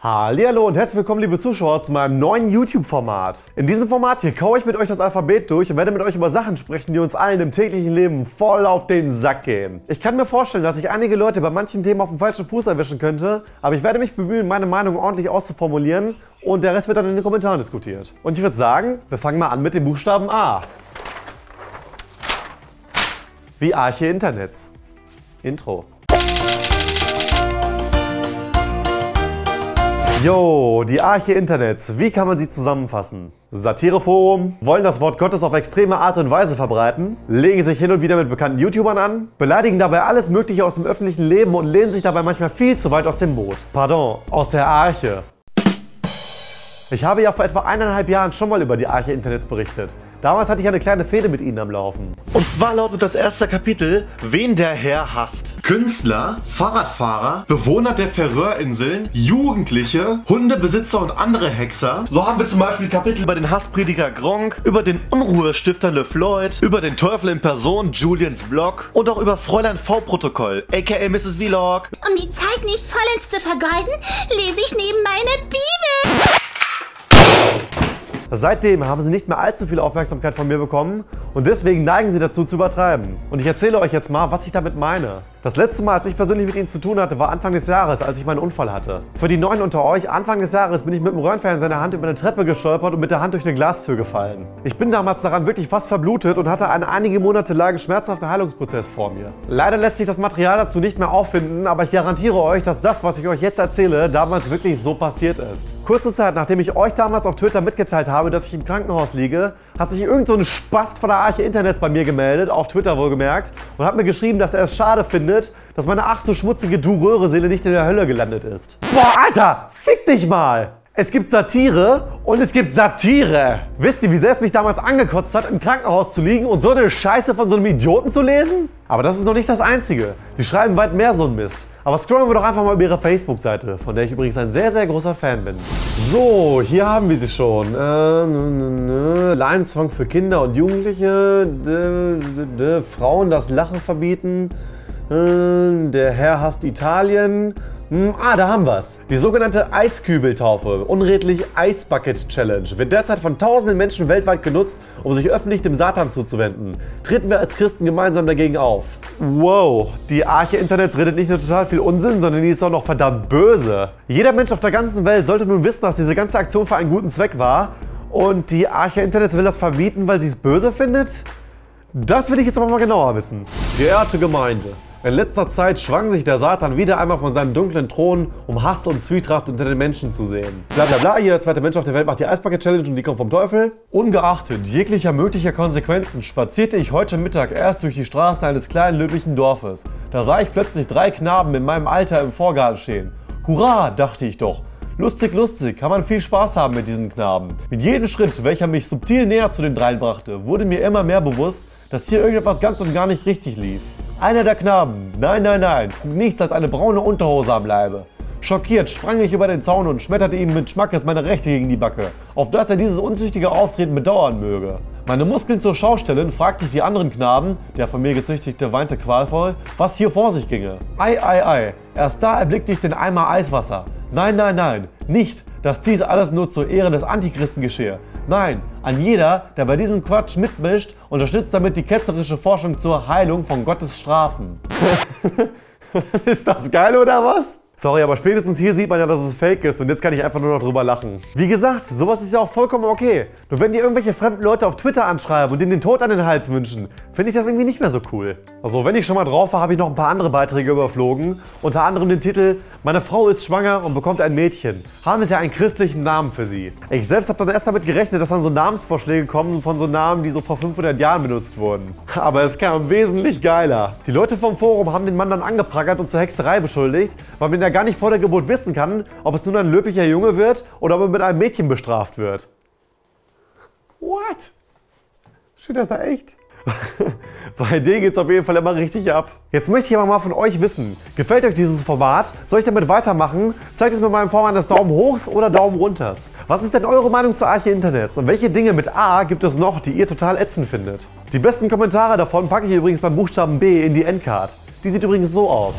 Hallo und herzlich willkommen, liebe Zuschauer, zu meinem neuen YouTube-Format. In diesem Format hier kaue ich mit euch das Alphabet durch und werde mit euch über Sachen sprechen, die uns allen im täglichen Leben voll auf den Sack gehen. Ich kann mir vorstellen, dass ich einige Leute bei manchen Themen auf dem falschen Fuß erwischen könnte, aber ich werde mich bemühen, meine Meinung ordentlich auszuformulieren und der Rest wird dann in den Kommentaren diskutiert. Und ich würde sagen, wir fangen mal an mit dem Buchstaben A. Wie Arche Internets. Intro. Jo, die Arche Internets. Wie kann man sie zusammenfassen? Satireforum, wollen das Wort Gottes auf extreme Art und Weise verbreiten, legen sich hin und wieder mit bekannten YouTubern an, beleidigen dabei alles Mögliche aus dem öffentlichen Leben und lehnen sich dabei manchmal viel zu weit aus dem Boot. Pardon, aus der Arche. Ich habe ja vor etwa eineinhalb Jahren schon mal über die Arche Internets berichtet. Damals hatte ich eine kleine Fehde mit ihnen am Laufen. Und zwar lautet das erste Kapitel, wen der Herr hasst. Künstler, Fahrradfahrer, Bewohner der Färöerinseln, Jugendliche, Hundebesitzer und andere Hexer. So haben wir zum Beispiel Kapitel über den Hassprediger Gronk, über den Unruhestifter LeFloid, über den Teufel in Person Julians Blog und auch über Fräulein V-Protokoll, aka Mrs. Vlog. Um die Zeit nicht vollends zu vergeuden, lese ich neben meine Bibel. Seitdem haben sie nicht mehr allzu viel Aufmerksamkeit von mir bekommen und deswegen neigen sie dazu zu übertreiben. Und ich erzähle euch jetzt mal, was ich damit meine. Das letzte Mal, als ich persönlich mit ihnen zu tun hatte, war Anfang des Jahres, als ich meinen Unfall hatte. Für die Neuen unter euch, Anfang des Jahres bin ich mit dem Röhrenfernseher in der Hand über eine Treppe gestolpert und mit der Hand durch eine Glastür gefallen. Ich bin damals daran wirklich fast verblutet und hatte einen einige Monate langen schmerzhaften Heilungsprozess vor mir. Leider lässt sich das Material dazu nicht mehr auffinden, aber ich garantiere euch, dass das, was ich euch jetzt erzähle, damals wirklich so passiert ist. Kurze Zeit, nachdem ich euch damals auf Twitter mitgeteilt habe, dass ich im Krankenhaus liege, hat sich irgend so Spast von der Arche Internets bei mir gemeldet, auf Twitter wohlgemerkt, und hat mir geschrieben, dass er es schade findet, dass meine ach so schmutzige Du-Röhre-Seele nicht in der Hölle gelandet ist. Boah, Alter, fick dich mal! Es gibt Satire und es gibt Satire. Wisst ihr, wie sehr es mich damals angekotzt hat, im Krankenhaus zu liegen und so eine Scheiße von so einem Idioten zu lesen? Aber das ist noch nicht das Einzige. Die schreiben weit mehr so ein Mist. Aber scrollen wir doch einfach mal über ihre Facebook-Seite, von der ich übrigens ein sehr, sehr großer Fan bin. So, hier haben wir sie schon. Äh, Leinenzwang für Kinder und Jugendliche. Frauen das Lachen verbieten. Äh, der Herr hasst Italien. Hm, ah, da haben wir's. Die sogenannte Eiskübeltaufe, unredlich Ice Bucket Challenge, wird derzeit von tausenden Menschen weltweit genutzt, um sich öffentlich dem Satan zuzuwenden. Treten wir als Christen gemeinsam dagegen auf. Wow, die Arche Internets redet nicht nur total viel Unsinn, sondern die ist auch noch verdammt böse. Jeder Mensch auf der ganzen Welt sollte nun wissen, dass diese ganze Aktion für einen guten Zweck war. Und die Arche Internets will das verbieten, weil sie es böse findet? Das will ich jetzt aber mal genauer wissen. Geehrte Gemeinde, in letzter Zeit schwang sich der Satan wieder einmal von seinem dunklen Thron, um Hass und Zwietracht unter den Menschen zu sehen. Blablabla, bla bla, jeder zweite Mensch auf der Welt macht die Eisbucket Challenge und die kommt vom Teufel. Ungeachtet jeglicher möglicher Konsequenzen spazierte ich heute Mittag erst durch die Straße eines kleinen löblichen Dorfes. Da sah ich plötzlich drei Knaben in meinem Alter im Vorgarten stehen. Hurra, dachte ich doch. Lustig, lustig, kann man viel Spaß haben mit diesen Knaben. Mit jedem Schritt, welcher mich subtil näher zu den dreien brachte, wurde mir immer mehr bewusst, dass hier irgendetwas ganz und gar nicht richtig lief. Einer der Knaben, nein, nein, nein, trug nichts als eine braune Unterhose am Leibe. Schockiert sprang ich über den Zaun und schmetterte ihm mit Schmackes meine Rechte gegen die Backe, auf dass er dieses unzüchtige Auftreten bedauern möge. Meine Muskeln zur Schau stellen, fragte ich die anderen Knaben, der von mir gezüchtigte weinte qualvoll, was hier vor sich ginge. Ei, ei, ei, erst da erblickte ich den Eimer Eiswasser. Nein, nein, nein, nicht, dass dies alles nur zur Ehre des Antichristen geschehe. Nein, an jeder, der bei diesem Quatsch mitmischt, unterstützt damit die ketzerische Forschung zur Heilung von Gottes Strafen. ist das geil oder was? Sorry, aber spätestens hier sieht man ja, dass es fake ist und jetzt kann ich einfach nur noch drüber lachen. Wie gesagt, sowas ist ja auch vollkommen okay. Nur wenn die irgendwelche fremden Leute auf Twitter anschreiben und ihnen den Tod an den Hals wünschen, finde ich das irgendwie nicht mehr so cool. Also, wenn ich schon mal drauf war, habe ich noch ein paar andere Beiträge überflogen. Unter anderem den Titel Meine Frau ist schwanger und bekommt ein Mädchen. Haben es ja einen christlichen Namen für sie. Ich selbst habe dann erst damit gerechnet, dass dann so Namensvorschläge kommen von so Namen, die so vor 500 Jahren benutzt wurden. Aber es kam wesentlich geiler. Die Leute vom Forum haben den Mann dann angeprangert und zur Hexerei beschuldigt, weil man ja gar nicht vor der Geburt wissen kann, ob es nun ein löblicher Junge wird oder ob er mit einem Mädchen bestraft wird. What? Steht das da echt? Bei denen es auf jeden Fall immer richtig ab. Jetzt möchte ich aber mal von euch wissen, gefällt euch dieses Format? Soll ich damit weitermachen? Zeigt es mit meinem Vorwand des Daumen hochs oder Daumen runters. Was ist denn eure Meinung zur Arche Internets? Und welche Dinge mit A gibt es noch, die ihr total ätzend findet? Die besten Kommentare davon packe ich übrigens beim Buchstaben B in die Endcard. Die sieht übrigens so aus.